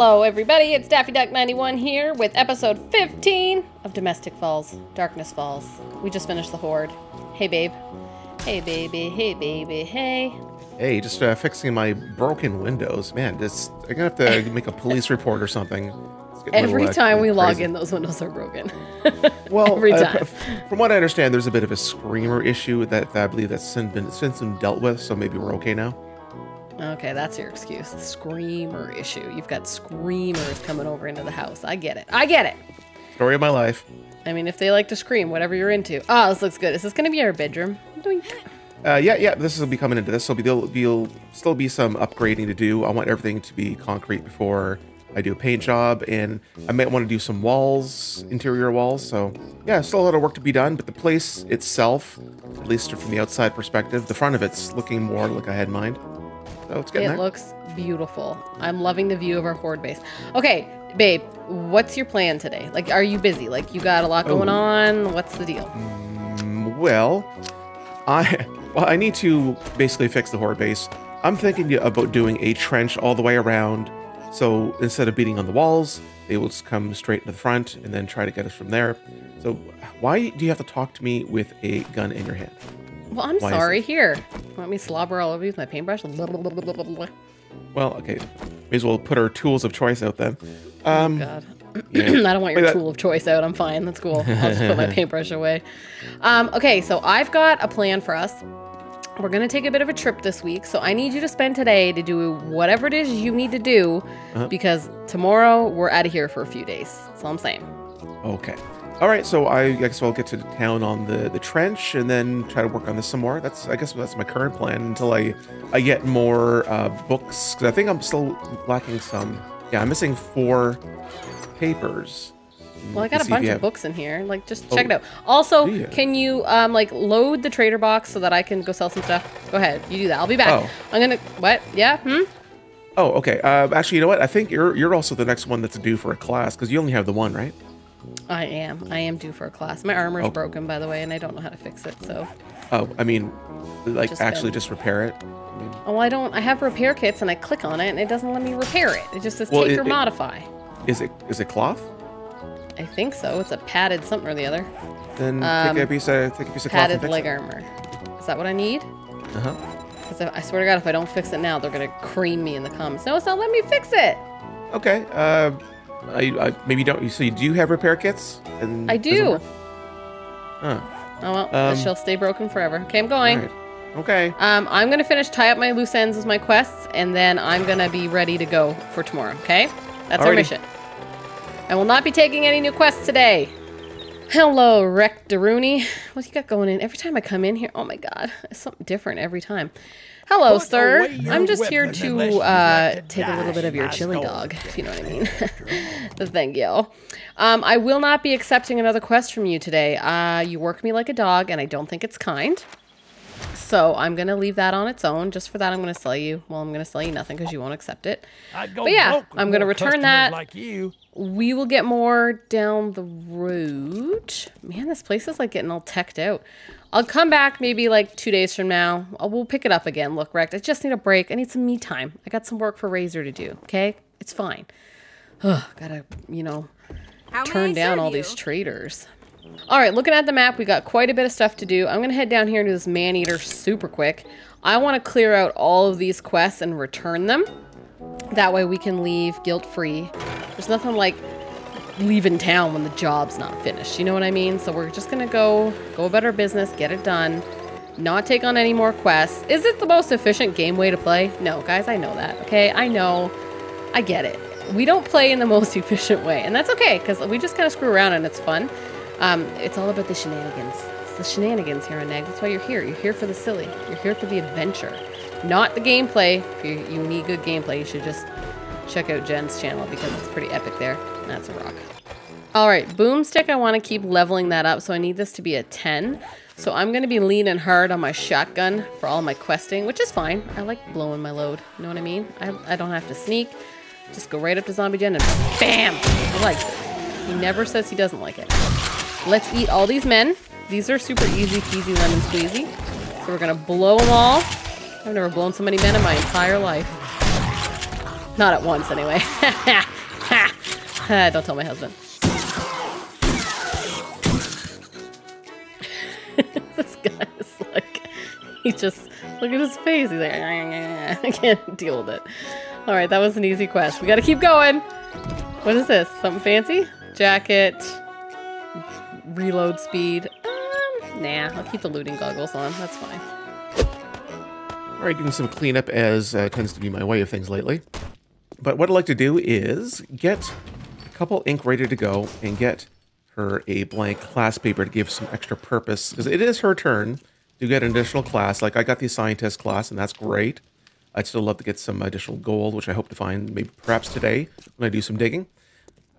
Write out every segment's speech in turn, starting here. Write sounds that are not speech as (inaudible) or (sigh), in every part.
Hello, everybody. It's Daffy Duck 91 here with episode 15 of Domestic Falls, Darkness Falls. We just finished the Horde. Hey, babe. Hey, baby. Hey, baby. Hey. Hey, just uh, fixing my broken windows. Man, this I'm gonna have to (laughs) make a police report or something. It's getting a Every little, uh, time we log in, those windows are broken. (laughs) well, every uh, time. f- from what I understand, there's a bit of a screamer issue that, that I believe that's since been since been dealt with. So maybe we're okay now. Okay, that's your excuse. Screamer issue. You've got screamers coming over into the house. I get it. I get it. Story of my life. I mean, if they like to scream, whatever you're into. Oh, this looks good. Is this going to be our bedroom? Doink. Uh, yeah, yeah. This will be coming into this. So there'll, there'll still be some upgrading to do. I want everything to be concrete before I do a paint job, and I might want to do some walls, interior walls. So yeah, still a lot of work to be done. But the place itself, at least from the outside perspective, the front of it's looking more like I had in mind. So it's getting It there. looks beautiful. I'm loving the view of our horde base. Okay, babe, what's your plan today? Like, are you busy? Like, you got a lot going Oh. on? What's the deal? Mm, well, I (laughs) well I need to basically fix the horde base. I'm thinking about doing a trench all the way around. So instead of beating on the walls, they will just come straight to the front and then try to get us from there. So why do you have to talk to me with a gun in your hand? Well, I'm Why sorry. Here, want me slobber all over you with my paintbrush? Blah, (laughs) blah, blah. Well, okay, may as well put our tools of choice out then. Um, God. (clears throat) yeah. I don't want your tool of choice out. I'm fine. That's cool. I'll just put my (laughs) paintbrush away. Um, okay, so I've got a plan for us. We're going to take a bit of a trip this week. So I need you to spend today to do whatever it is you need to do Uh-huh. because tomorrow we're out of here for a few days. That's all I'm saying. Okay. All right, so I guess I'll get to town on the, the trench and then try to work on this some more. That's I guess that's my current plan until I I get more uh, books because I think I'm still lacking some. Yeah, I'm missing four papers. Well, I got a bunch of books in here. Like, just Oh, check it out. Also, ya? can you um like load the trader box so that I can go sell some stuff? Go ahead, you do that. I'll be back. Oh. I'm gonna what? Yeah. Hmm. Oh, okay. Uh, actually, you know what? I think you're you're also the next one that's due for a class because you only have the one, right? I am. I am due for a class. My armor's Oh. broken, by the way, and I don't know how to fix it. So, Oh, I mean, like Just actually go. just repair it. I mean, oh, I don't. I have repair kits, and I click on it, and it doesn't let me repair it. It just says Well, take it- or it- modify. is it is it cloth? I think so. It's a padded something or the other. Then Um, take a piece of take a piece of cloth Padded leg it. armor. Is that what I need? Uh huh. Because I swear to God, if I don't fix it now, they're gonna cream me in the comments. No, it's not. Let me fix it. Okay. Uh, I, I maybe don't. So you do you have repair kits? And I do. Huh. Oh well, Um, shall stay broken forever. Okay, I'm going. Okay. Um, I'm gonna finish tie up my loose ends with my quests, and then I'm gonna be ready to go for tomorrow. Okay, that's our mission. I will not be taking any new quests today. Hello, Rectoruni. (sighs) What you got going in? Every time I come in here, oh my god, it's something different every time. Hello, sir. I'm just here to uh, to take a little bit of your chili dog, if you know what I mean. (laughs) Thank you. Um, I will not be accepting another quest from you today. Uh, you work me like a dog, and I don't think it's kind. So I'm gonna leave that on its own. Just for that, I'm gonna sell you. Well, I'm gonna sell you nothing because you won't accept it. I'd go But yeah, I'm gonna return that. Like you. We will get more down the road. Man, this place is like getting all teched out. I'll come back maybe like two days from now. We'll pick it up again. Look, Rekt, I just need a break. I need some me time. I got some work for Razor to do. Okay, it's fine. Ugh, gotta, you know, How turn down all you? these traders. All right, looking at the map, we got quite a bit of stuff to do. I'm going to head down here into this man-eater super quick. I want to clear out all of these quests and return them. That way we can leave guilt-free. There's nothing like leaving town when the job's not finished. You know what I mean? So we're just going to go go about our business, get it done, not take on any more quests. Is it the most efficient game way to play? No, guys, I know that. Okay, I know. I get it. We don't play in the (laughs) most efficient way, and that's okay because we just kind of screw around and it's fun. Um, it's all about the shenanigans. It's the shenanigans here on NAGG. That's why you're here. You're here for the silly. You're here for the adventure, not the gameplay. If you, you need good gameplay, you should just check out Gen's channel because it's pretty epic there. That's a rock. All right, boomstick. I want to keep leveling that up, so I need this to be a 10. So I'm going to be leaning hard on my shotgun for all my questing, which is fine. I like blowing my load. You know what I mean? I, I don't have to sneak. Just go right up to Zombie Jen and bam! He likes it. He never says he doesn't like it. Let's eat all these men. These are super easy peasy lemon squeezy. So we're going to blow them all. I've never blown so many men in my entire life. Not at once, anyway. (laughs) Don't tell my husband. this guy is like, he just, look at his face. He's like, (laughs) I can't deal with it. All right, that was an easy quest. We got to keep going. What is this? Something fancy? Jacket. Reload speed. Um, nah, I'll keep the looting goggles on. That's fine. All right, doing some cleanup as uh, tends to be my way of things lately. But what I'd like to do is get couple ink ready to go and get her a blank class paper to give some extra purpose because it is her turn to get an additional class. Like I got the scientist class and that's great. I'd still love to get some additional gold, which I hope to find maybe perhaps today when I do some digging.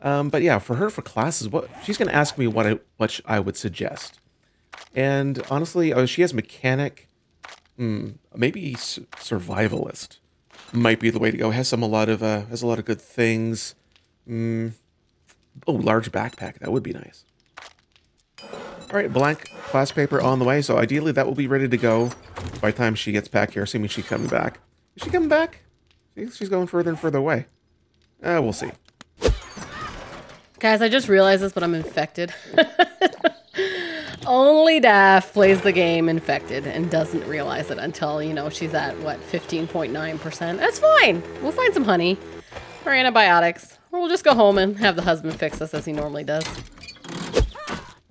Um, but yeah, for her for classes, what she's going to ask me what I what I would suggest. And honestly, oh, she has mechanic, hmm, maybe survivalist might be the way to go. Has some a lot of uh, has a lot of good things. Mm, oh, large backpack that would be nice. All right, blank class paper on the way. So ideally, that will be ready to go by the time she gets back here. Assuming she's coming back. Is she coming back? She's going further and further away. Uh, we'll see. Guys, I just realized this, but I'm infected. (laughs) Only Daph plays the game infected and doesn't realize it until, you know, she's at, what, 15.9%. That's fine. We'll find some honey or antibiotics. We'll just go home and have the husband fix us as he normally does.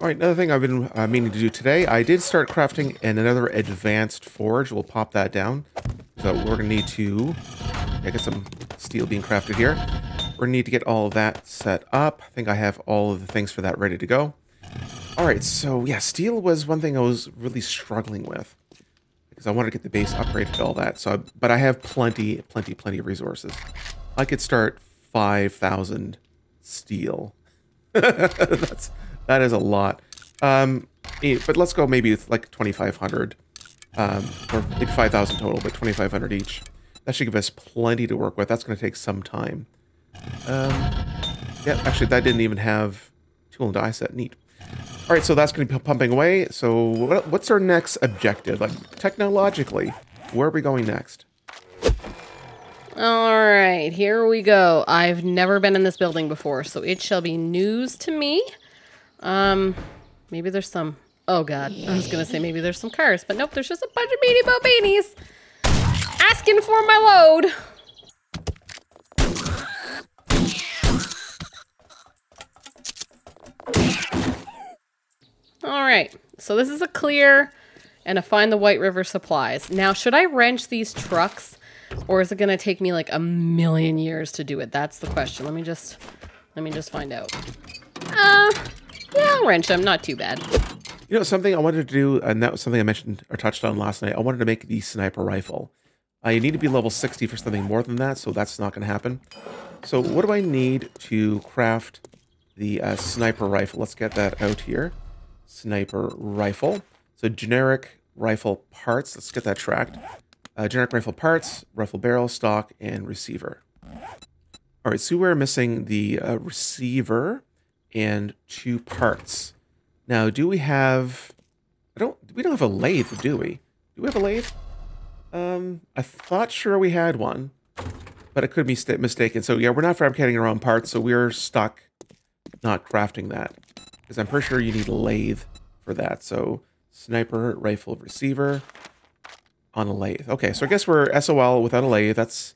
All right, another thing I've been uh, meaning to do today, I did start crafting in another advanced forge. We'll pop that down. So we're going to need to yeah, get some steel being crafted here. We're going to need to get all of that set up. I think I have all of the things for that ready to go. All right, so yeah, steel was one thing I was really struggling with because I wanted to get the base upgraded to all that. So, I, but I have plenty, plenty, plenty of resources. I could start 5,000 steel. (laughs) That's that is a lot. Um, but let's go maybe like 2,500, um, or maybe 5,000 total, but 2,500 each. That should give us plenty to work with. That's going to take some time. Um, yeah, actually, that didn't even have tool and die set. Neat. All right, so that's going to be pumping away. So what's our next objective? Like, technologically, where are we going next? All right, here we go. I've never been in this building before, so it shall be news to me. Um, maybe there's some... Oh, God. I was to say maybe there's some cars, but nope, there's just a bunch of beanie bo asking for my load. All right, so this is a clear and a find the White River supplies. Now, should I wrench these trucks or is it going to take me like a million years to do it? That's the question. Let me just, let me just find out. Uh, yeah, I'll wrench them. Not too bad. You know, something I wanted to do, and that was something I mentioned or touched on last night. I wanted to make the sniper rifle. I need to be level 60 for something more than that, so that's not going to happen. So what do I need to craft the uh, sniper rifle? Let's get that out here sniper rifle. So generic rifle parts. Let's get that tracked. Uh, generic rifle parts, rifle barrel, stock, and receiver. All right, so we're missing the uh, receiver and two parts. Now, do we have... I don't... We don't have a lathe, do we? Do we have a lathe? Um, I thought sure we had one, but it could be mistaken. So yeah, we're not fabricating our own parts, so we're stuck not crafting that. Because I'm pretty sure you need a lathe for that. So sniper rifle receiver on a lathe. Okay, so I guess we're SOL without a lathe. That's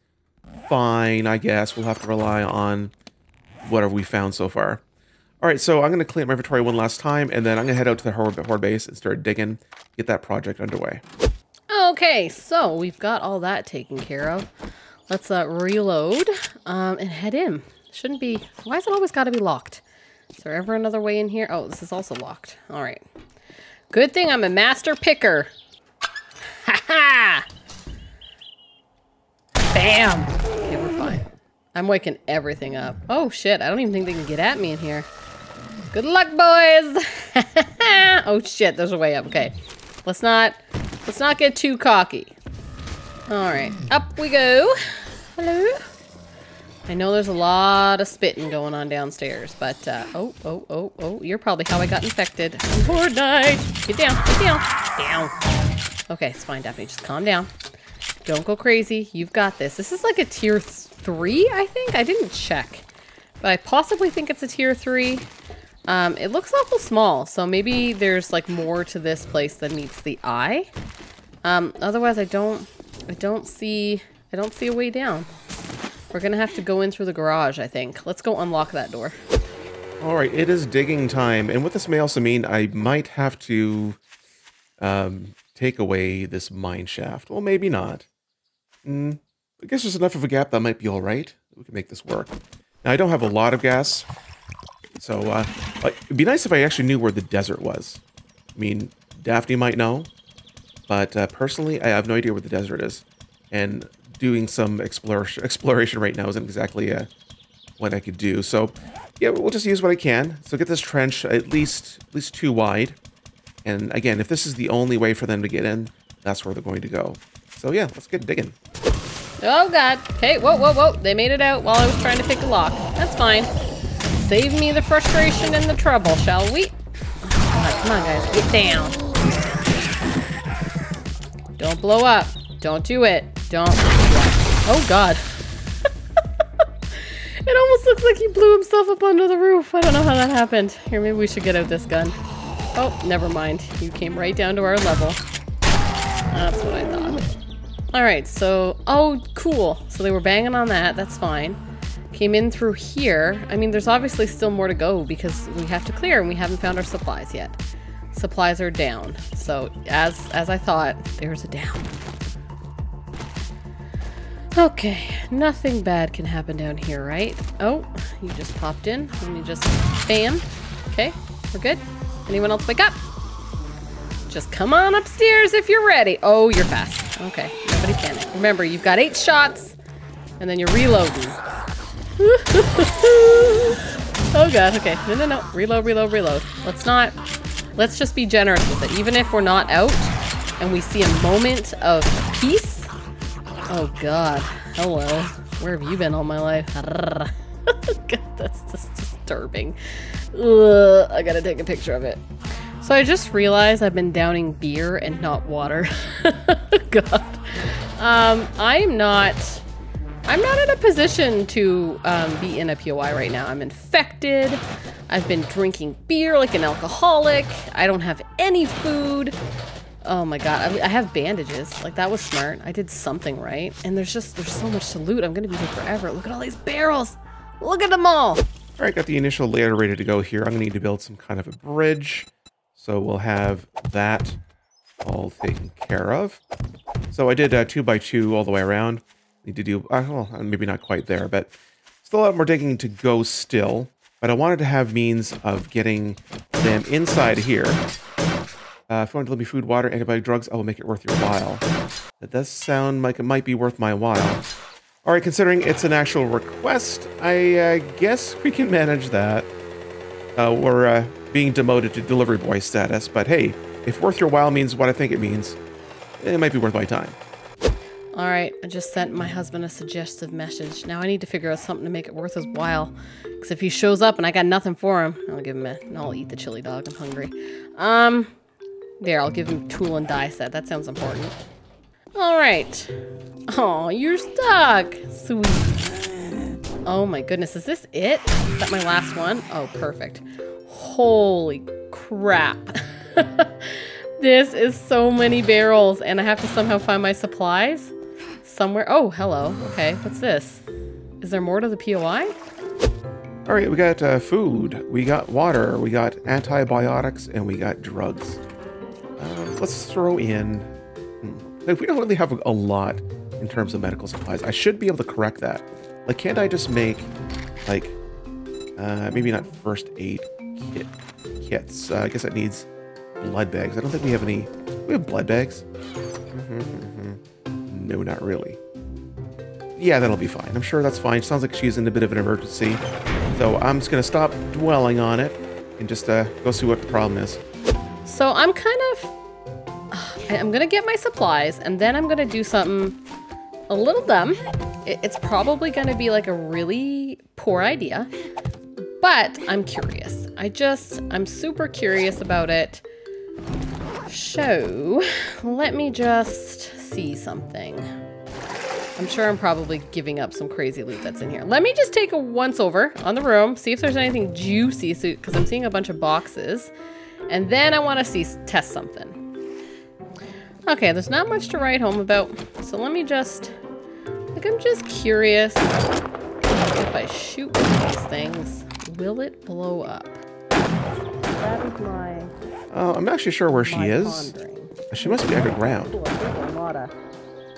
fine, I guess. We'll have to rely on whatever we found so far. All right, so I'm going to clean up my inventory one last time, and then I'm going to head out to the Horde, Horde base and start digging, get that project underway. Okay, so we've got all that taken care of. Let's uh, reload um, and head in. Shouldn't be... Why is it always got to be locked? Is there ever another way in here? Oh, this is also locked. All right. Good thing I'm a master picker. Bam! Okay, we're fine. I'm waking everything up. Oh, shit. I don't even think they can get at me in here. Good luck, boys! (laughs) oh, shit. There's a way up. Okay. Let's not... Let's not get too cocky. All right. Up we go. Hello? I know there's a lot of spitting going on downstairs, but, uh, oh, oh, oh, oh, you're probably how I got infected. Horde night! Get down, get down, down. Okay, it's fine, Daphne, just calm down. Don't go crazy. You've got this. This is like a tier three, I think. I didn't check, but I possibly think it's a tier three. Um, it looks awful small, so maybe there's like more to this place than meets the eye. Um, otherwise, I don't, I don't see, I don't see a way down. We're gonna have to go in through the garage, I think. Let's go unlock that door. All right, it is digging time, and what this may also mean, I might have to um, take away this mine shaft. Well, maybe not. Mm, I guess there's enough of a gap that might be all right. We can make this work. Now, I don't have a lot of gas, so uh, it'd be nice if I actually knew where the desert was. I mean, Daphne might know, but uh, personally, I have no idea where the desert is. And doing some exploration, exploration right now isn't exactly uh, what I could do. So, yeah, we'll just use what I can. So get this trench at least at least two wide. And again, if this is the only way for them to get in, that's where they're going to go. So yeah, let's get digging. Oh god. Okay, whoa, whoa, whoa. They made it out while I was trying to pick a lock. That's fine. Save me the frustration and the trouble, shall we? Oh, come on, guys. Get down. Don't blow up. Don't do it. Don't. Oh god. (laughs) it almost looks like he blew himself up under the roof. I don't know how that happened. Here, maybe we should get out this gun. Oh, never mind. You came right down to our level. That's what I thought. Alright, so... Oh, cool. So they were banging on that. That's fine. Came in through here. I mean, there's obviously still more to go because we have to clear and we haven't found our supplies yet. Supplies are down. So, as, as I thought, there's a down. Okay, nothing bad can happen down here, right? Oh, you just popped in. Let me just... Bam. Okay, we're good. Anyone else wake up? Just come on upstairs if you're ready. Oh, you're fast. Okay, nobody panic. Remember, you've got eight shots, and then you're reloading. (laughs) oh god, okay. No, no, no. Reload, reload, reload. Let's not... Let's just be generous with it. Even if we're not out, and we see a moment of peace. Oh god. Oh, Hello. Where have you been all my life? (laughs) god, that's just disturbing. Ugh, I gotta take a picture of it. So I just realized I've been downing beer and not water. (laughs) God. Um, I'm not... I'm not in a position to um, be in a POI right now. I'm infected. I've been drinking beer like an alcoholic. I don't have any food. Oh my god, I, I have bandages. Like, that was smart. I did something right. And there's just, there's so much to loot. I'm gonna be here forever. Look at all these barrels. Look at them all. All right, got the initial layer ready to go here. I'm to need to build some kind of a bridge. So we'll have that all taken care of. So I did uh, two by two all the way around. Need to do, uh, well, maybe not quite there, but still a lot more digging to go still. But I wanted to have means of getting them inside here. Uh, if you want to let me food, water, antibiotic, drugs, I will make it worth your while. That does sound like it might be worth my while. All right, considering it's an actual request, I uh, guess we can manage that. Uh, we're uh, being demoted to delivery boy status, but hey, if worth your while means what I think it means, it might be worth my time. All right, I just sent my husband a suggestive message. Now I need to figure out something to make it worth his while. Because if he shows up and I got nothing for him, I'll give him a... I'll eat the chili dog. I'm hungry. Um, there, I'll give him tool and die set. That sounds important. All right. Oh, you're stuck. Sweet. Oh my goodness, is this it? Is that my last one? Oh, perfect. Holy crap. (laughs) this is so many barrels and I have to somehow find my supplies somewhere. Oh, hello. Okay, what's this? Is there more to the POI? All right, we got uh, food, we got water, we got antibiotics, and we got drugs. Uh, let's throw in like, we don't really have a lot in terms of medical supplies. I should be able to correct that. Like, can't I just make, like, uh, maybe not first aid kit kits? Uh, I guess that needs blood bags. I don't think we have any. We have blood bags. (laughs) no, not really. Yeah, that'll be fine. I'm sure that's fine. Sounds like she's in a bit of an emergency. So I'm just going to stop dwelling on it and just uh, go see what the problem is. So I'm kind of I'm gonna get my supplies and then I'm gonna do something a little dumb. It's probably gonna be like a really poor idea, but I'm curious. I just, I'm super curious about it. So, let me just see something. I'm sure I'm probably giving up some crazy loot that's in here. Let me just take a once over on the room, see if there's anything juicy, because I'm seeing a bunch of boxes. And then I want to see test something. Okay, there's not much to write home about, so let me just... Like, I'm just curious if I shoot one of these things, will it blow up? That is my... Oh, I'm not actually sure where she is. Pondering. She must be underground.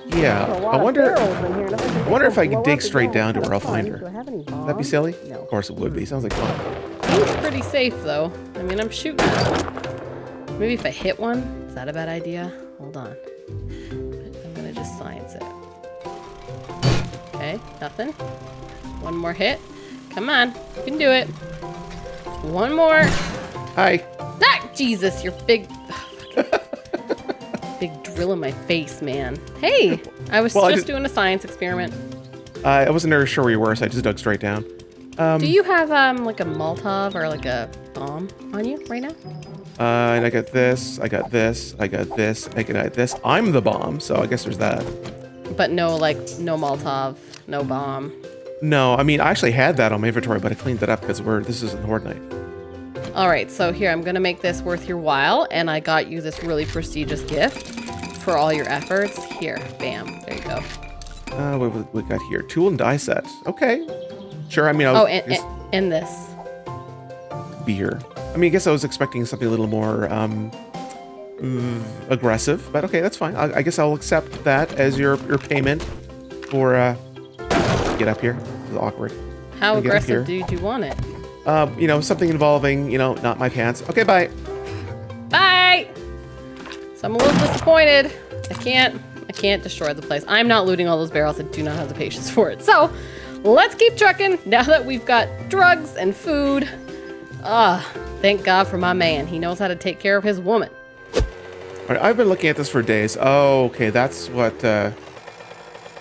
Yeah, I wonder. I wonder if I can dig straight down to her. I'll find her. That'd be silly. No. Of course it would be. Sounds like fun. Seems pretty safe though. I mean, I'm shooting. Maybe if I hit one, is that a bad idea? Hold on. I'm gonna just science it. Okay, nothing. One more hit. Come on, you can do it. One more. Hi. Ah, Jesus, you're big. (laughs) big drill in my face, man. Hey, I was well, just I doing a science experiment. Uh, I wasn't very sure where you were, so I just dug straight down. Um, Do you have um like a Molotov or like a bomb on you right now? Uh, and I got this, I got this, I got this, I got this. I'm the bomb, so I guess there's that. But no, like, no Molotov, no bomb. No, I mean, I actually had that on my inventory, but I cleaned that up because we're this isn't Horde Night. All right, so here, I'm going to make this worth your while, and I got you this really prestigious gift for all your efforts. Here, bam, there you go. Uh, what we got here? Tool and die set. Okay, sure. I mean, I was, oh, and, and, and this beer. I mean, I guess I was expecting something a little more um, mm, aggressive, but okay, that's fine. I, I, guess I'll accept that as your your payment for uh, get up here. This is awkward. How aggressive do you want it? Um, you know, something involving, you know, not my pants. Okay, bye. Bye. So I'm a little disappointed. I can't, I can't destroy the place. I'm not looting all those barrels. I do not have the patience for it. So let's keep trucking now that we've got drugs and food. Ah, thank God for my man. He knows how to take care of his woman. All right, I've been looking at this for days. Oh, okay, that's what, uh,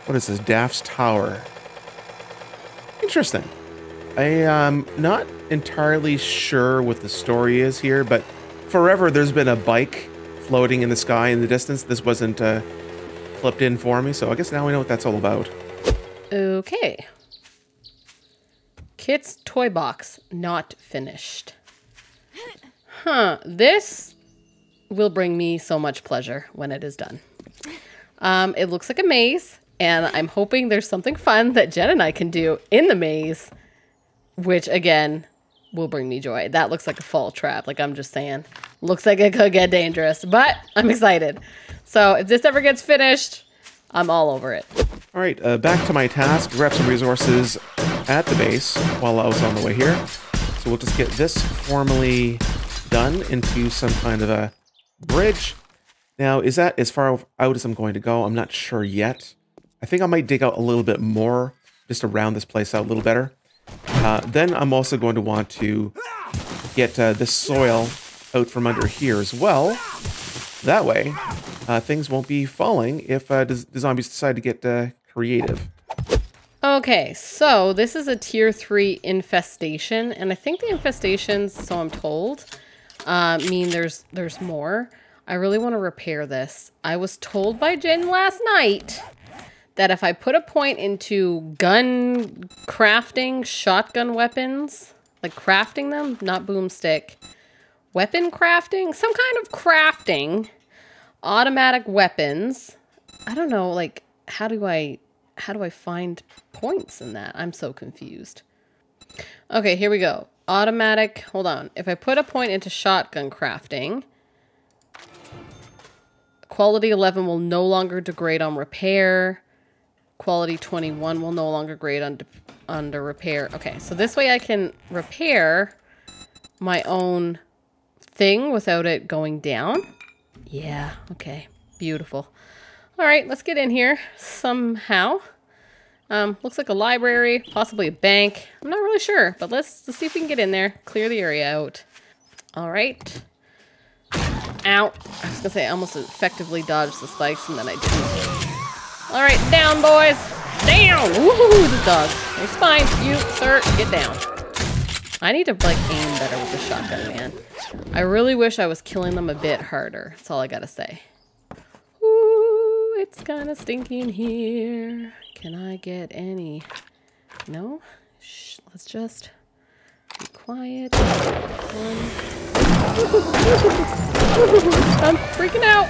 what is this? Daph's Tower. Interesting. I am not entirely sure what the story is here, but forever there's been a bike floating in the sky in the distance. This wasn't uh, clipped in for me, so I guess now we know what that's all about. Okay. Kit's toy box, not finished. Huh, this will bring me so much pleasure when it is done. Um, it looks like a maze, and I'm hoping there's something fun that Gen and I can do in the maze which again will bring me joy. That looks like a fall trap. Like I'm just saying, looks like it could get dangerous, but I'm excited. So if this ever gets finished, I'm all over it. All right, uh, back to my task. Grab some resources at the base while I was on the way here. So we'll just get this formally done into some kind of a bridge. Now, is that as far out as I'm going to go? I'm not sure yet. I think I might dig out a little bit more just to round this place out a little better. Uh, then I'm also going to want to get uh, the soil out from under here as well. That way, uh, things won't be falling if uh, the, zombies decide to get uh, creative. Okay, so this is a tier 3 infestation, and I think the infestations, so I'm told, uh, mean there's there's more. I really want to repair this. I was told by Gen last night that if I put a point into gun crafting, shotgun weapons, like crafting them, not boomstick, weapon crafting, some kind of crafting, automatic weapons. I don't know, like, how do I, how do I find points in that? I'm so confused. Okay, here we go. Automatic, hold on. If I put a point into shotgun crafting, quality 11 will no longer degrade on repair. Quality 21 will no longer grade under, under repair. Okay, so this way I can repair my own thing without it going down. Yeah, okay, beautiful. All right, let's get in here somehow. Um, looks like a library, possibly a bank. I'm not really sure, but let's, let's see if we can get in there, clear the area out. All right. Ow. I was gonna say I almost effectively dodged the spikes and then I didn't. All right, down, boys. Down. Woohoo, the dog. It's fine. You, sir, get down. I need to, like, aim better with the shotgun, man. I really wish I was killing them a bit harder. That's all I gotta say. Ooh, it's kind of stinky in here. Can I get any? No? Shh, let's just be quiet. (laughs) I'm freaking out.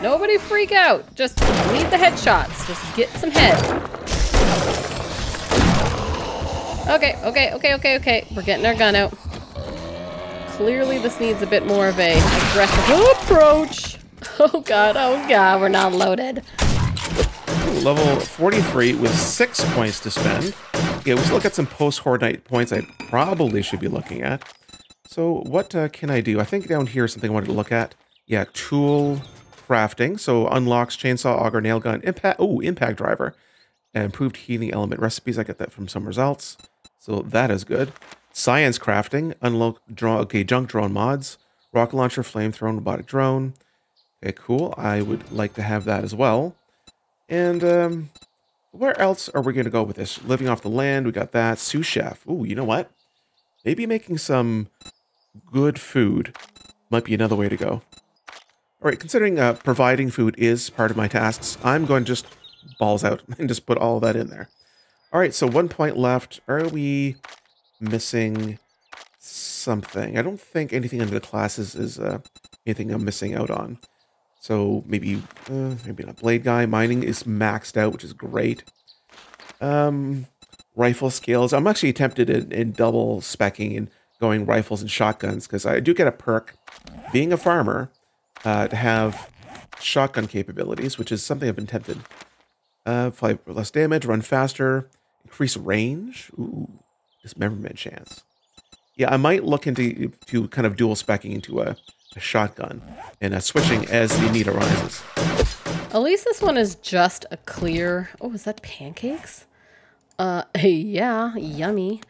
Nobody freak out. Just need the headshots. Just get some head. Okay, okay, okay, okay, okay. We're getting our gun out. Clearly this needs a bit more of a aggressive approach. (laughs) Oh god, oh god, we're not loaded. Level 43 with six points to spend. Yeah, we look at some post-horde night points I probably should be looking at. So what uh, can I do? I think down here is something I wanted to look at. Yeah, tool crafting. So unlocks chainsaw, auger, nail gun, impact. Oh, impact driver. And improved healing element recipes. I get that from some else. So that is good. Science crafting. Unlock draw. Okay, junk drone mods. Rocket launcher, flamethrower, robotic drone. Okay, cool. I would like to have that as well. And um, where else are we going to go with this? Living off the land, we got that. Sous chef. Ooh, you know what? Maybe making some good food might be another way to go. All right, considering uh, providing food is part of my tasks, I'm going to just balls out (laughs) and just put all that in there. All right, so one point left. Are we missing something? I don't think anything under the classes is uh, anything I'm missing out on. So maybe, uh, maybe not blade guy. Mining is maxed out, which is great. Um, rifle skills. I'm actually tempted in, in double specking and going rifles and shotguns because I do get a perk being a farmer uh, to have shotgun capabilities, which is something I've been tempted. Uh, five less damage, run faster, increase range. Ooh, dismemberment chance. Yeah, I might look into to kind of dual specking into a a shotgun and uh, switching as the need arises. At least this one is just a clear... Oh, is that pancakes? Uh, (laughs) yeah, yummy.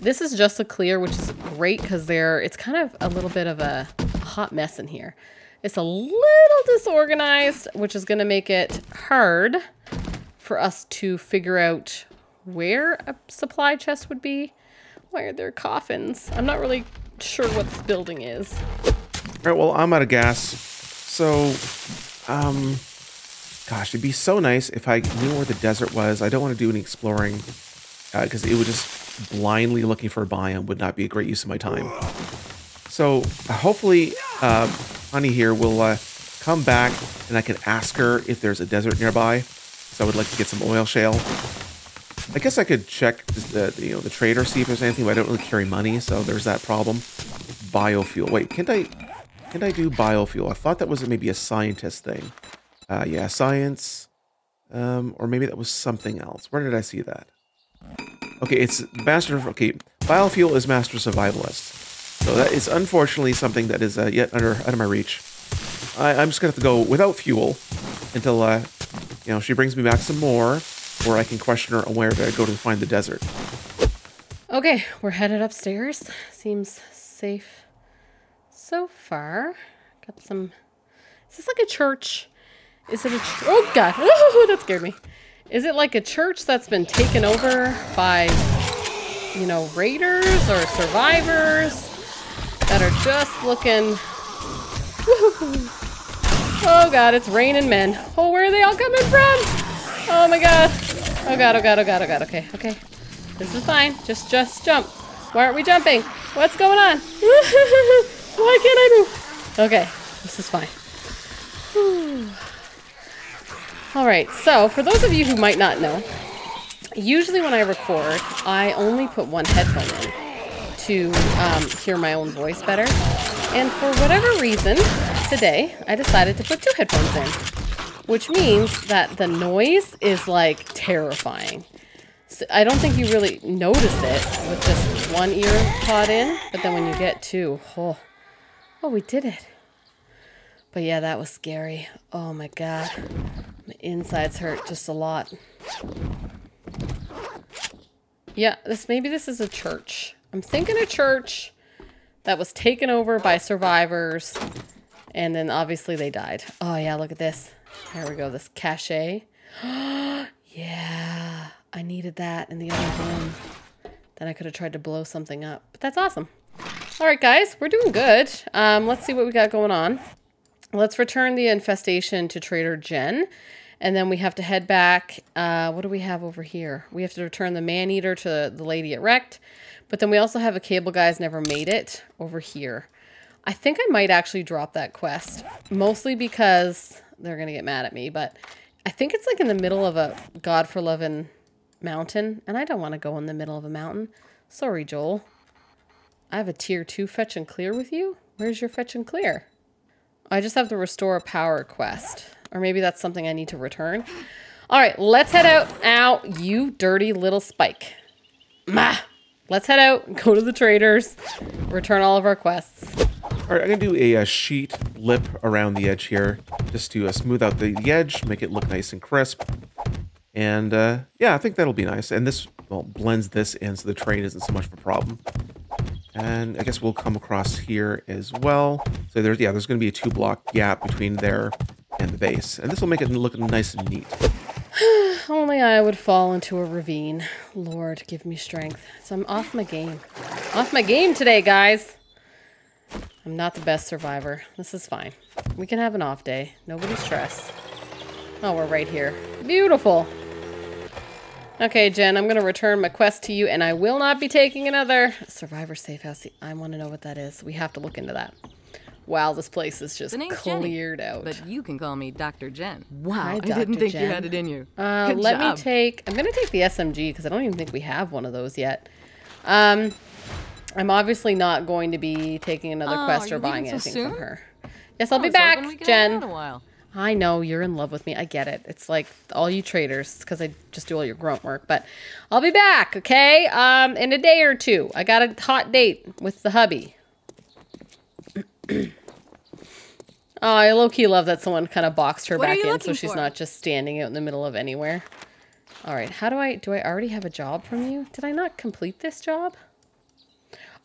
This is just a clear, which is great because they're, it's kind of a little bit of a hot mess in here. It's a little disorganized, which is going to make it hard for us to figure out where a supply chest would be. Why are there coffins? I'm not really sure what this building is. All right, well, I'm out of gas. So, um, gosh, it'd be so nice if I knew where the desert was. I don't want to do any exploring because uh, it would just blindly looking for a biome would not be a great use of my time. So hopefully, uh, Honey here will uh, come back and I can ask her if there's a desert nearby. So I would like to get some oil shale. I guess I could check the, you know the trader see if there's anything, but I don't really carry money, so there's that problem. Biofuel. Wait, can't I can't I do biofuel? I thought that was maybe a scientist thing. Uh, yeah, science. Um, or maybe that was something else. Where did I see that? Okay, it's master. Okay, biofuel is master survivalist. So that is unfortunately something that is uh, yet under out of my reach. I, am just gonna have to go without fuel until uh, you know she brings me back some more, or I can question her on where to go to find the desert. Okay, we're headed upstairs. Seems safe so far. Got some. Is this like a church? Is it a? oh God! (laughs) Oh, that scared me. Is it like a church that's been taken over by, you know, raiders or survivors that are just looking? Oh God! It's raining men. Oh, where are they all coming from? Oh my God! Oh God! Oh God! Oh God! Oh God! Okay. Okay. This is fine. Just, just jump. Why aren't we jumping? What's going on? (laughs) Why can't I move? Okay, this is fine. (sighs) All right, so for those of you who might not know, usually when I record, I only put one headphone in to um, hear my own voice better. And for whatever reason, today, I decided to put two headphones in, which means that the noise is like terrifying. So I don't think you really notice it with just one ear pod in, but then when you get two, oh, Oh, we did it. But yeah, that was scary. Oh my god. My insides hurt just a lot. Yeah, this maybe this is a church. I'm thinking a church that was taken over by survivors. And then obviously they died. Oh yeah, look at this. There we go, this cache. (gasps) yeah, I needed that in the other room. Then I could have tried to blow something up. But that's awesome. All right, guys, we're doing good. Um, let's see what we got going on. let's return the infestation to Trader Jen. And then we have to head back. Uh, what do we have over here? We have to return the man eater to the lady at Wrecked. But then we also have a cable guy's never made it over here. I think I might actually drop that quest. Mostly because they're to get mad at me. But I think it's like in the middle of a God for loving mountain. And I don't want to go in the middle of a mountain. Sorry, Joel. I have a tier 2 fetch and clear with you? Where's your fetch and clear? I just have to restore a power quest. Or maybe that's something I need to return. All right, let's head out. Ow, you dirty little spike. Ma. Let's head out, go to the traders, return all of our quests. All right, I'm gonna do a, a sheet lip around the edge here, just to uh, smooth out the, the, edge, make it look nice and crisp. And uh, yeah, I think that'll be nice. And this well blends this in so the train isn't so much of a problem. And I guess we'll come across here as well. So there's yeah, there's gonna be a two block gap between there and the base. And this will make it look nice and neat. (sighs) Only I would fall into a ravine. Lord, give me strength. So I'm off my game. Off my game today, guys. I'm not the best survivor. This is fine. We can have an off day. Nobody stress. Oh, we're right here. Beautiful. Okay, Jen, I'm going to return my quest to you, and I will not be taking another Survivor Safe House. I want to know what that is. We have to look into that. Wow, this place is just cleared Jenny, out. But you can call me Dr. Jen. Wow, Hi, I Dr. didn't think Jen. you had it in you. Uh, Good let job. me take. I'm gonna take the SMG because I don't even think we have one of those yet. Um, I'm obviously not going to be taking another Oh, quest or buying so anything from her. Yes, I'll I be back, we could hang Jen. a while. I know you're in love with me. I get it. It's like all you traders because I just do all your grunt work. But I'll be back, okay? Um, in a day or two. I got a hot date with the hubby. (clears throat) oh, I low key love that someone kind of boxed her What back in so she's for? not just standing out in the middle of anywhere. All right, how do I do? I already have a job from you. Did I not complete this job?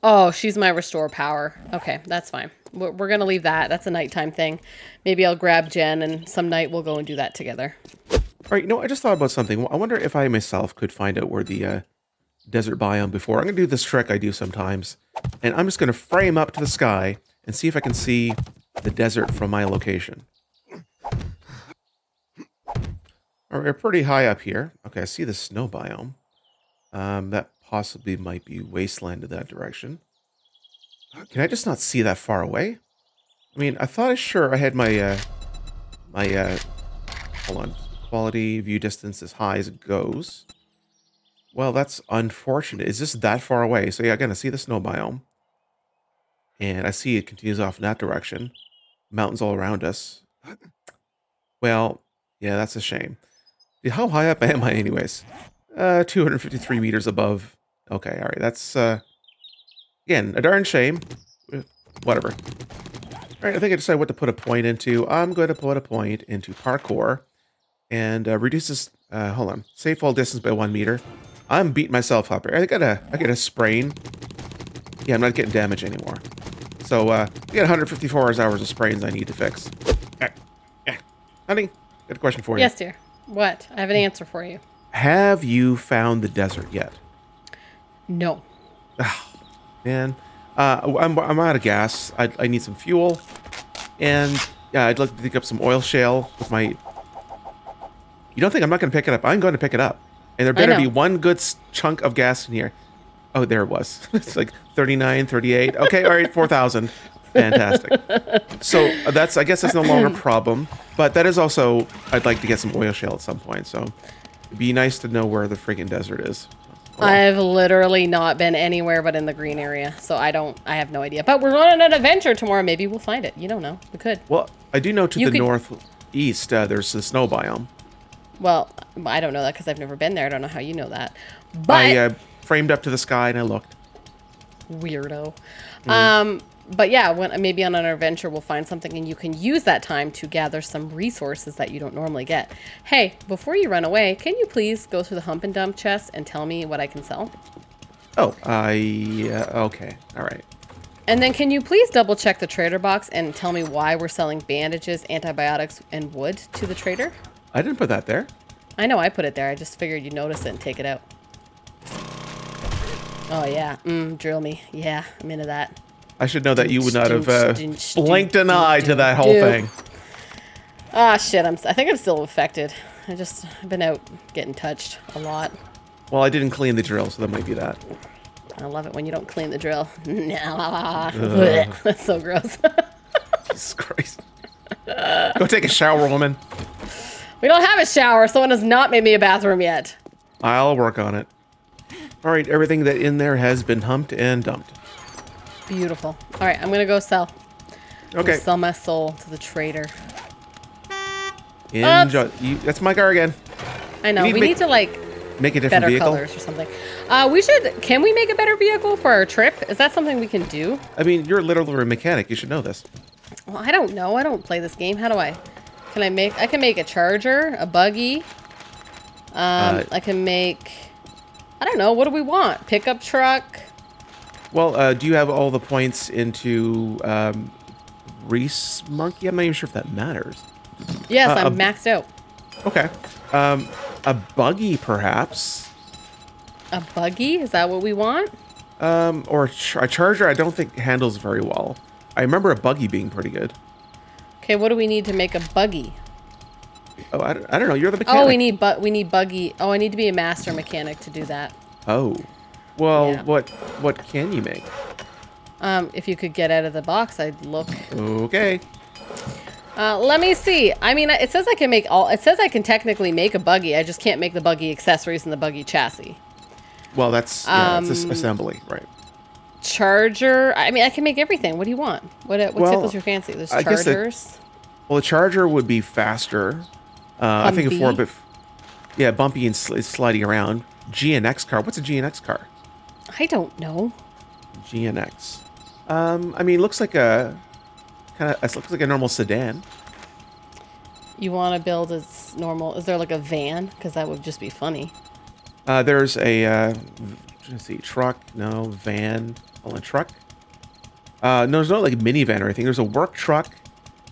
Oh, she's my restore power. Okay, that's fine. We're, we're gonna leave that. That's a nighttime thing. Maybe I'll grab Gen and some night we'll go and do that together. All right, you know, I just thought about something. I wonder if I myself could find out where the uh, desert biome before. I'm gonna do this trick I do sometimes, and I'm just gonna frame up to the sky and see if I can see the desert from my location. All right, we're pretty high up here. Okay, I see the snow biome. Um, that possibly might be wasteland in that direction. Can I just not see that far away? I mean, I thought I sure I had my uh, my uh, hold on, quality view distance as high as it goes. Well, that's unfortunate. Is this that far away? So yeah, again, I see the snow biome, and I see it continues off in that direction. Mountains all around us. Well, yeah, that's a shame. How high up am I, anyways? Uh, 253 meters above. Okay, all right. That's uh, again a darn shame. Uh, Whatever. All right, I think I decided what to put a point into. I'm going to put a point into parkour, and uh, reduces. Uh, hold on, save fall distance by one meter. I'm beating myself up here. I got a, I got a sprain. Yeah, I'm not getting damage anymore. So uh, I got 154 hours of sprains I need to fix. Eh, eh. Honey, got a question for you. Yes, dear. What? I have an answer for you. Have you found the desert yet? No. (sighs) Man, uh, I'm, I'm out of gas. I, I need some fuel. And yeah, I'd like to pick up some oil shale with my... You don't think I'm not going to pick it up? I'm going to pick it up. And there better be one good chunk of gas in here. Oh, there it was. (laughs) it's like 39, 38. Okay, all right, (laughs) 4,000. Fantastic. So uh, that's, I guess that's no longer a (clears throat) problem. But that is also, I'd like to get some oil shale at some point. So it'd be nice to know where the friggin' desert is. I've literally not been anywhere but in the green area, so I don't. I have no idea. But we're on an adventure tomorrow. Maybe we'll find it. You don't know. We could. Well, I do know to You the could- northeast uh, there's the snow biome. Well, I don't know that because I've never been there. I don't know how you know that. But I uh, framed up to the sky and I looked. weirdo. Mm. Um, but yeah, when maybe on an adventure we'll find something and you can use that time to gather some resources that you don't normally get. Hey, before you run away, can you please go through the hump and dump chest and tell me what I can sell? Oh, I uh, okay, all right. And then can you please double check the trader box and tell me why we're selling bandages, antibiotics, and wood to the trader? I didn't put that there. I know I put it there. I just figured you'd notice it and take it out. Oh yeah, mm, drill me. Yeah, I'm into that. I should know that you would not have uh, blinked an eye to that whole thing. Ah, shit. I'm. I think I'm still infected. I just I've been out getting touched a lot. Well, I didn't clean the drill, so that might be that. I love it when you don't clean the drill. (laughs) That's so gross. Jesus Christ. Go take a shower, woman. we don't have a shower. Someone has not made me a bathroom yet. I'll work on it. All right, everything that in there has been humped and dumped. Beautiful. All right, I'm gonna go sell. Okay. Sell my soul to the trader. Enjoy. You, that's my car again. I know. need We to need to like Make a different better vehicle. colors or something. Uh, we should. Can we make a better vehicle for our trip? Is that something we can do? I mean, you're literally a mechanic. You should know this. Well, I don't know. I don't play this game. How do I? Can I make? I can make a charger, a buggy. Um, Uh, I can make. I don't know. What do we want? Pickup truck. Well, uh, do you have all the points into um, Grease Monkey? I'm not even sure if that matters. Yes, Uh, I'm maxed out. Okay. Um, a buggy, perhaps. A buggy? Is that what we want? Um, or a, ch- a charger, I don't think handles very well. I remember a buggy being pretty good. Okay, what do we need to make a buggy? Oh, I, don't- I don't know. You're the mechanic. Oh, we need but we need buggy. Oh, I need to be a master mechanic to do that. Oh. Well, Yeah. what what can you make? Um, if you could get out of the box, I'd look. Okay. Uh, let me see. I mean, it says I can make all. It says I can technically make a buggy. I just can't make the buggy accessories and the buggy chassis. Well, that's yeah, Um, as- assembly, right? Charger. I mean, I can make everything. What do you want? What what Well, tickles your fancy? There's I chargers. Well, the charger would be faster. Uh, I think a four bit. Yeah, bumpy and sl- sliding around. GNX car. What's a GNX car? I don't know. GNX. Um, I mean, it looks like a kind of. It looks like a normal sedan. You want to build as normal? Is there like a van? Because that would just be funny. Uh, there's a. Uh, let's see, truck. No van. Hold on, truck. Uh, no, there's no like minivan or anything. There's a work truck,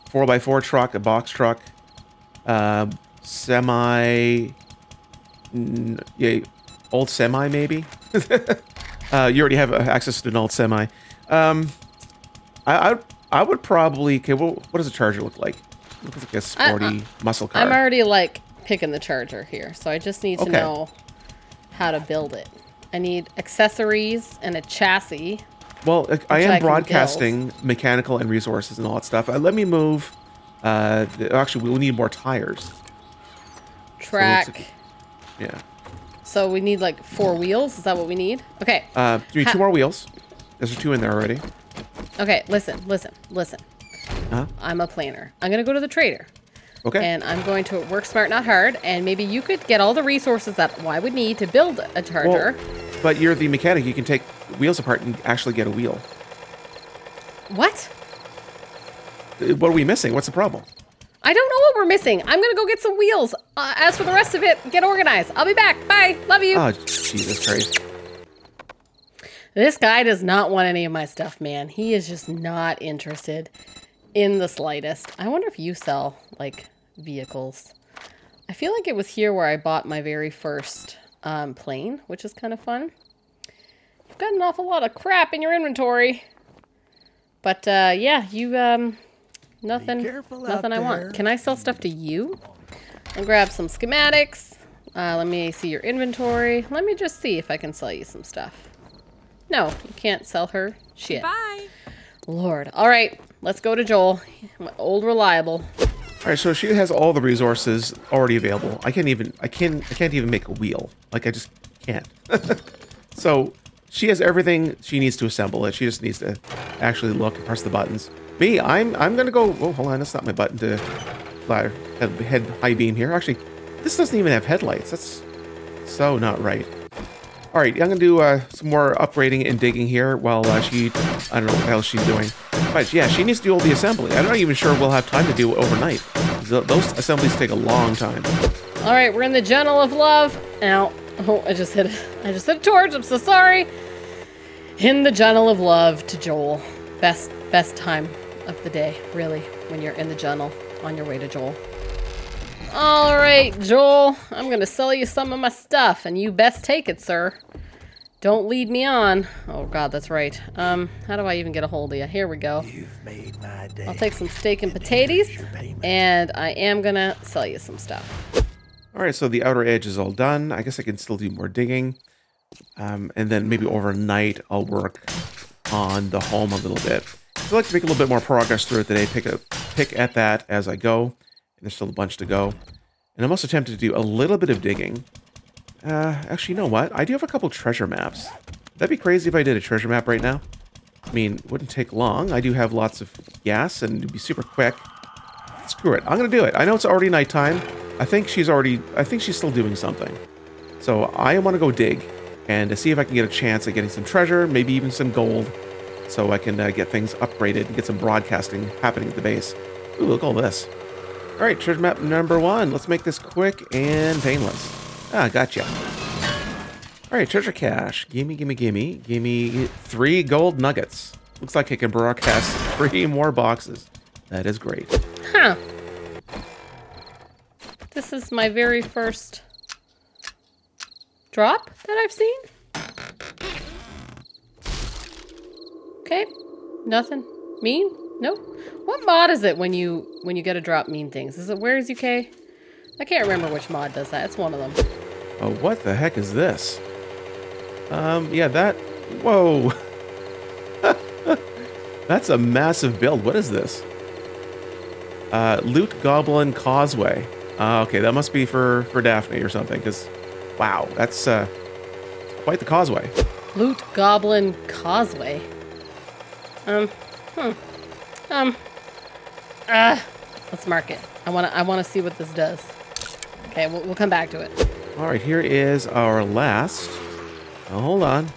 four x four truck, a box truck, uh, semi. Yeah, old semi maybe. (laughs) uh, you already have uh, access to an old semi. Um, I I, I would probably. Okay, well, what does a charger look like? Looks like a sporty muscle car. I'm already like picking the charger here, so I just need to Okay. know how to build it. I need accessories and a chassis. Well, I- I I am can broadcasting mechanical and resources and all that stuff. Uh, let me move. Uh, the, actually, we'll need more tires. Track. Yeah. So we need like four wheels. Is that what we need? Okay. Uh, you need two more wheels. There's two in there already. Okay. Listen. Listen. Listen. Huh? I'm a planner. I'm gonna go to the trader, Okay. and I'm going to work smart, not hard. And maybe you could get all the resources that I would need to build a well, charger. but you're the mechanic. You can take wheels apart and actually get a wheel. what? Uh, What are we missing? What's the problem? I don't know what we're missing. I'm gonna go get some wheels. Uh, as for the rest of it, get organized. I'll be back. Bye. Love you. Oh, Jesus Christ. This guy does not want any of my stuff, man. He is just not interested in the slightest. I wonder if you sell, like, vehicles. I feel like it was here where I bought my very first um, plane, which is kind of fun. You've got an awful lot of crap in your inventory. But, uh, yeah, you, um, nothing, nothing I want. Can I sell stuff to you? I'll grab some schematics. Uh, let me see your inventory. Let me just see if I can sell you some stuff. No, you can't sell her shit. Bye. Lord. All right, let's go to Joel. My old reliable. All right, so she has all the resources already available. I can't even. I can. I can't even make a wheel. Like I just can't. (laughs) so she has everything she needs to assemble it. She just needs to actually look and press the buttons. Me, I'm. I'm gonna go. Oh, hold on. That's not my button to fly head, head high beam here. Actually, this doesn't even have headlights. That's so not right. All right, I'm gonna do uh, some more upgrading and digging here while uh, she, I don't know what the hell she's doing. But yeah, she needs to do all the assembly. I'm not even sure we'll have time to do it overnight. Those assemblies take a long time. All right, we're in the Journal of Love. Ow. Oh, I just hit I just hit a torch. I'm so sorry. In the Journal of Love to Joel. Best best time of the day, really, when you're in the journal on your way to Joel. All right, Joel. I'm going to sell you some of my stuff and you best take it, sir. Don't lead me on. Oh god, that's right. Um, how do I even get a hold of you? Here we go. You've made my day. I'll take some steak and potatoes, and I am gonna sell you some stuff. All right, so the outer edge is all done. I guess I can still do more digging. Um, and then maybe overnight I'll work on the home a little bit. So I like to make a little bit more progress throughout the day, pick, a, pick at that as I go. There's still a bunch to go. And I'm also tempted to do a little bit of digging. Uh, actually, you know what? I do have a couple treasure maps. That'd be crazy if I did a treasure map right now. I mean, it wouldn't take long. I do have lots of gas and it'd be super quick. Screw it. I'm going to do it. I know it's already nighttime. I think she's already... I think she's still doing something. So I want to go dig and to see if I can get a chance at getting some treasure, maybe even some gold, so I can uh, get things upgraded and get some broadcasting happening at the base. Ooh, look at all this. All right, treasure map number one. Let's make this quick and painless. Ah, gotcha. All right, treasure cache. Gimme, gimme, gimme. Gimme three gold nuggets. Looks like I can broadcast (laughs) three more boxes. That is great. Huh. This is my very first drop that I've seen. Okay. Nothing. Mean? Nope. What mod is it when you when you get a drop mean things? Is it War3zuk? I can't remember which mod does that. It's one of them. Oh, what the heck is this? Um, yeah, that... Whoa. (laughs) That's a massive build. What is this? Uh, Loot Goblin Causeway. Uh, okay, that must be for, for Daphne or something, because... Wow, that's uh, quite the causeway. Loot Goblin Causeway. Um, hmm. Um, uh, let's mark it. I want to I want to see what this does. Okay, we'll, we'll come back to it. All right, here is our last. Oh, hold on.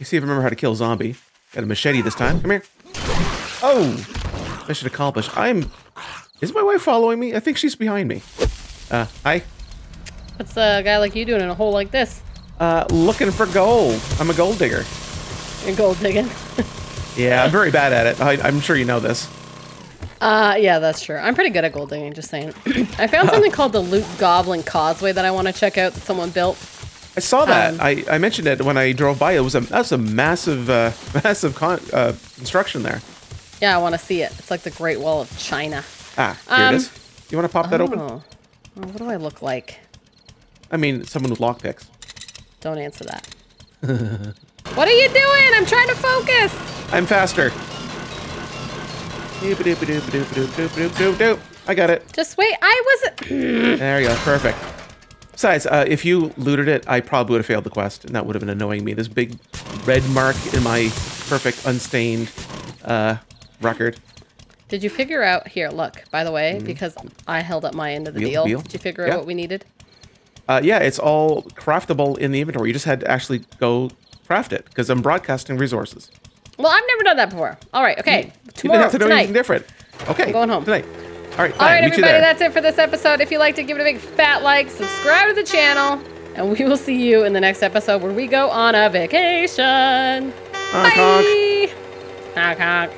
You see if I remember how to kill a zombie. Got a machete this time. Come here. Oh! Mission accomplished. I'm... Is my wife following me? I think she's behind me. Uh, hi. What's a guy like you doing in a hole like this? Uh, looking for gold. I'm a gold digger. You're gold digging. (laughs) Yeah, I'm very bad at it. I, I'm sure you know this. Uh, yeah, that's true. I'm pretty good at gold digging, just saying. (clears throat) I found something called the Loot Goblin Causeway that I want to check out that someone built. I saw that. Um, I, I mentioned it when I drove by. It was a that's a massive uh, (laughs) massive con- uh, construction there. Yeah, I want to see it. It's like the Great Wall of China. Ah, here Um, it is. You want to pop that open? Oh. Oh, what do I look like? I mean, someone with lockpicks. Don't answer that. (laughs) what are you doing? I'm trying to focus. I'm faster. I got it. Just wait. I wasn't. There you go. Perfect. Besides, uh, if you looted it, I probably would have failed the quest, and that would have been annoying me. This big red mark in my perfect unstained uh, record. Did you figure out here? Look, by the way, because I held up my end of the deal. Did you figure out what we needed? Uh, yeah, it's all craftable in the inventory. You just had to actually go craft it because I'm broadcasting resources. Well, I've never done that before. All right. Okay. You didn't Tomorrow. have to know tonight. anything different. Okay, I'm going home. tonight. All right, All right, meet everybody, that's it for this episode. If you liked it, give it a big fat like, subscribe to the channel, and we will see you in the next episode where we go on a vacation. Honk, honk. Bye. Honk, honk.